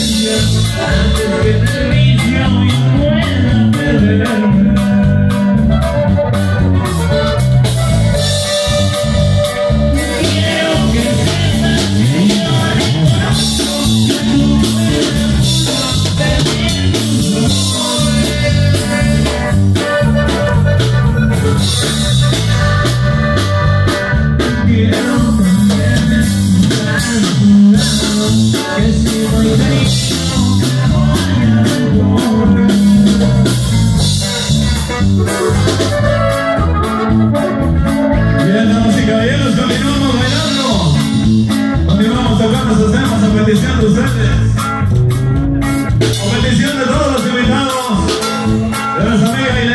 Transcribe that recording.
I just believe you when bendición de ustedes. O bendición de todos los invitados, de las amigas y